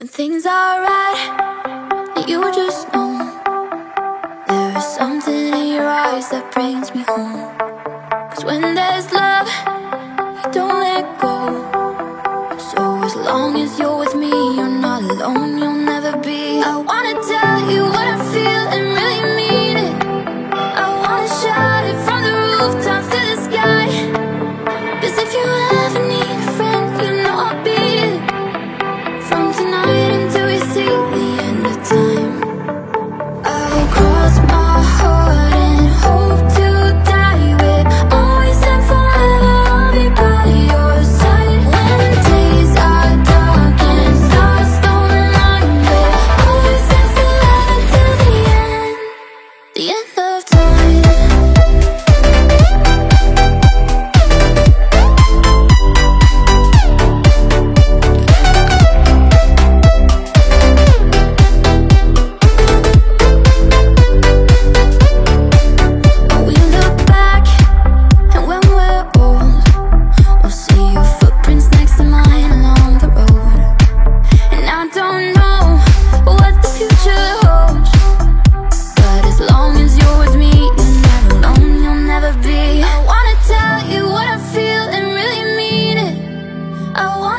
When things are right, you just know There is something in your eyes that brings me home. Cause when there's love, you don't let go. So as long as you're with me, you're not alone, you're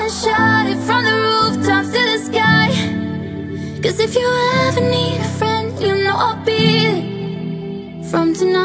wanna shout it from the rooftops to the sky. Cause if you ever need a friend, you know I'll be From tonight